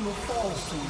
Turret plating will fall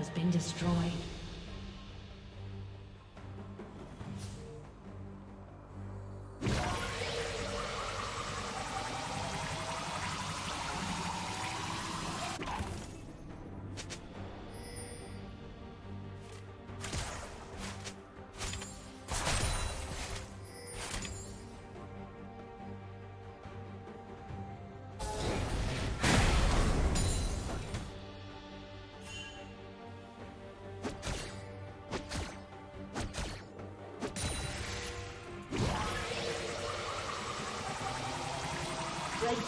Has been destroyed.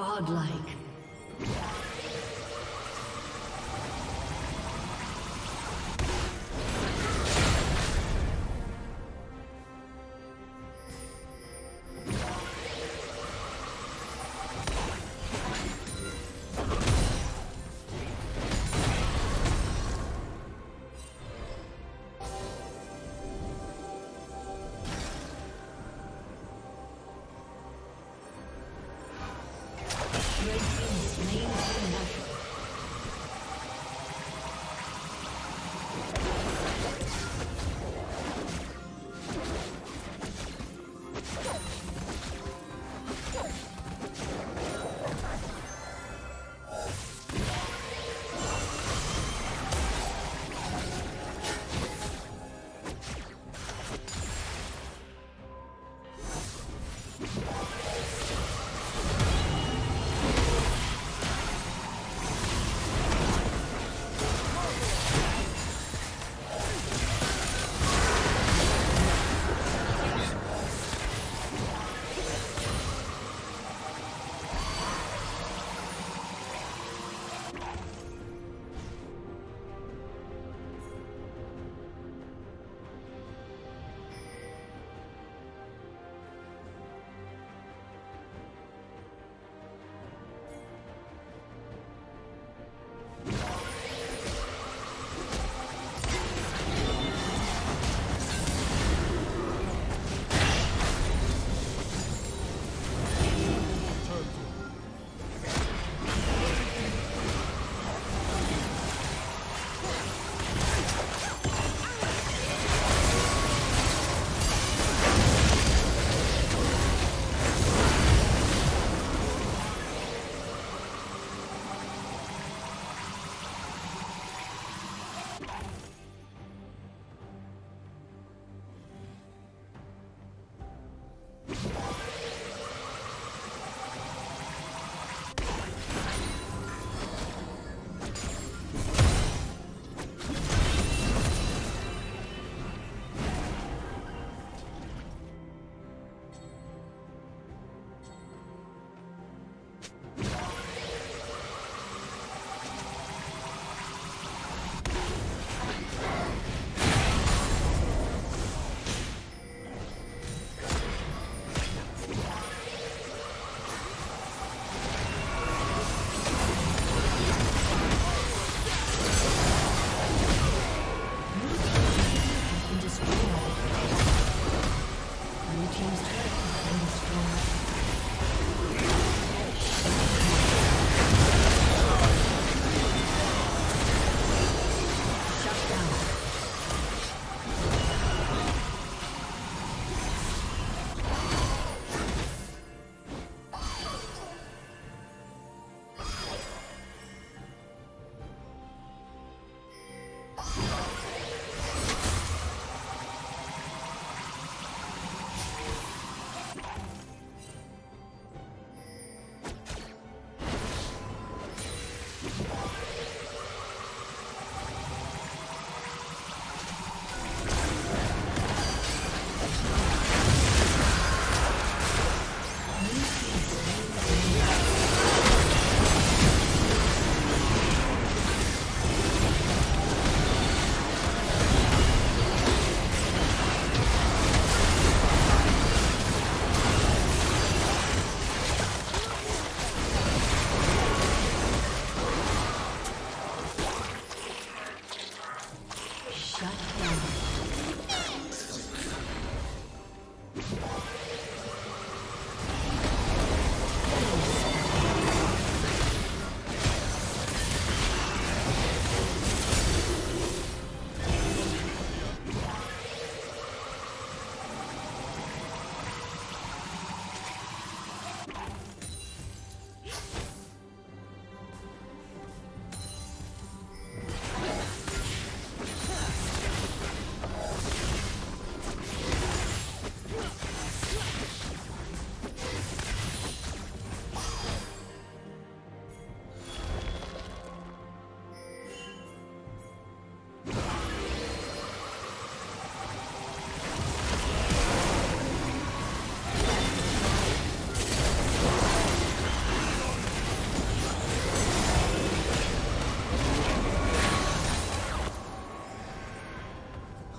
Godlike.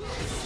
Yeah.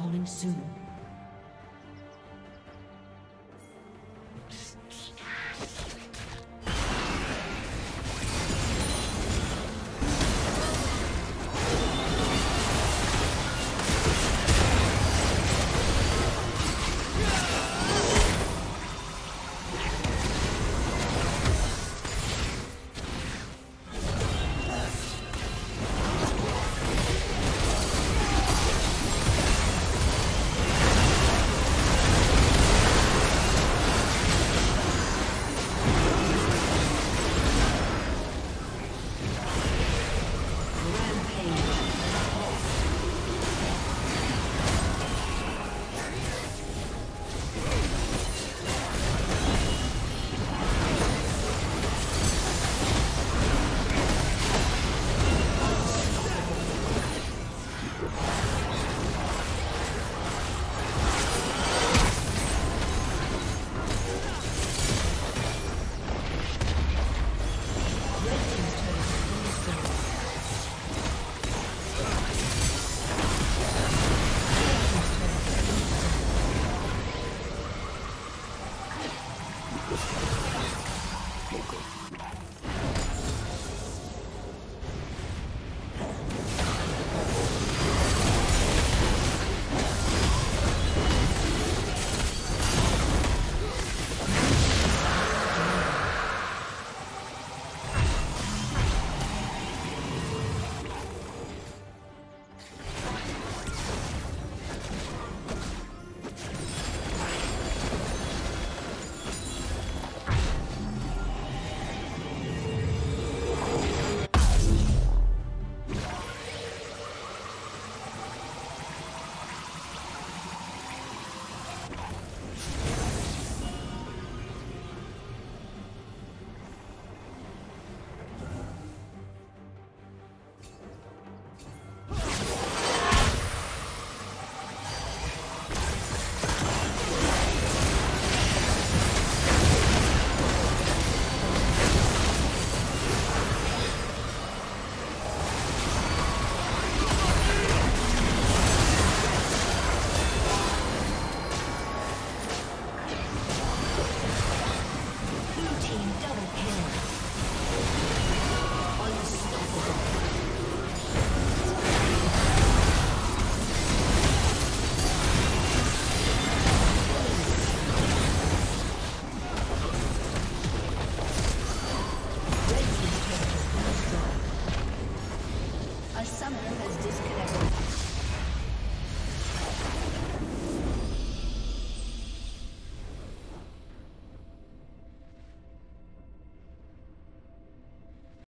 Respawning soon.